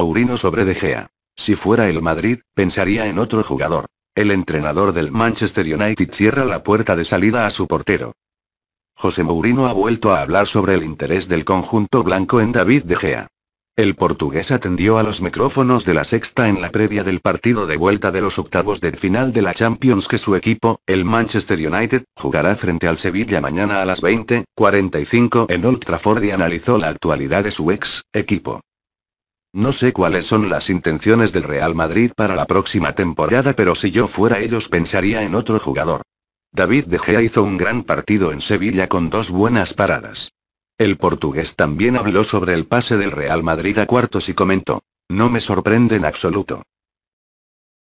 Mourinho sobre De Gea. Si fuera el Madrid, pensaría en otro jugador. El entrenador del Manchester United cierra la puerta de salida a su portero. José Mourinho ha vuelto a hablar sobre el interés del conjunto blanco en David De Gea. El portugués atendió a los micrófonos de la sexta en la previa del partido de vuelta de los octavos de final de la Champions que su equipo, el Manchester United, jugará frente al Sevilla mañana a las 20:45 en Old Trafford y analizó la actualidad de su ex equipo. No sé cuáles son las intenciones del Real Madrid para la próxima temporada, pero si yo fuera ellos pensaría en otro jugador. David De Gea hizo un gran partido en Sevilla con dos buenas paradas. El portugués también habló sobre el pase del Real Madrid a cuartos y comentó, no me sorprende en absoluto.